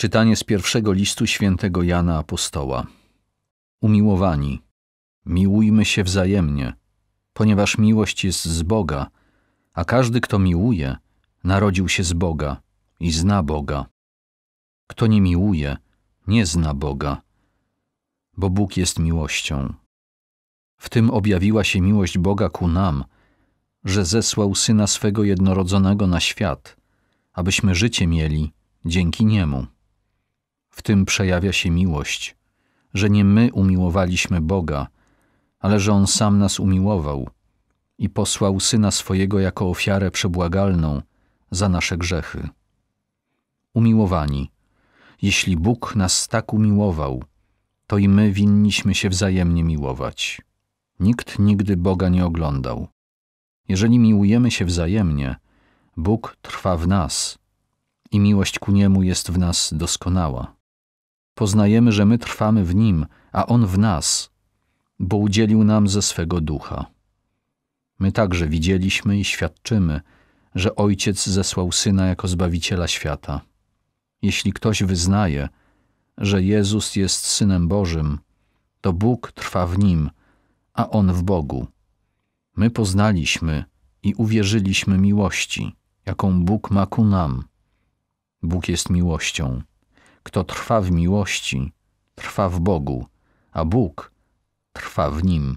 Czytanie z pierwszego listu świętego Jana Apostoła. Umiłowani, miłujmy się wzajemnie, ponieważ miłość jest z Boga, a każdy, kto miłuje, narodził się z Boga i zna Boga. Kto nie miłuje, nie zna Boga, bo Bóg jest miłością. W tym objawiła się miłość Boga ku nam, że zesłał Syna swego jednorodzonego na świat, abyśmy życie mieli dzięki Niemu. W tym przejawia się miłość, że nie my umiłowaliśmy Boga, ale że On sam nas umiłował i posłał Syna swojego jako ofiarę przebłagalną za nasze grzechy. Umiłowani, jeśli Bóg nas tak umiłował, to i my winniśmy się wzajemnie miłować. Nikt nigdy Boga nie oglądał. Jeżeli miłujemy się wzajemnie, Bóg trwa w nas i miłość ku Niemu jest w nas doskonała. Poznajemy, że my trwamy w Nim, a On w nas, bo udzielił nam ze swego ducha. My także widzieliśmy i świadczymy, że Ojciec zesłał Syna jako Zbawiciela świata. Jeśli ktoś wyznaje, że Jezus jest Synem Bożym, to Bóg trwa w Nim, a On w Bogu. My poznaliśmy i uwierzyliśmy miłości, jaką Bóg ma ku nam. Bóg jest miłością. Kto trwa w miłości, trwa w Bogu, a Bóg trwa w nim.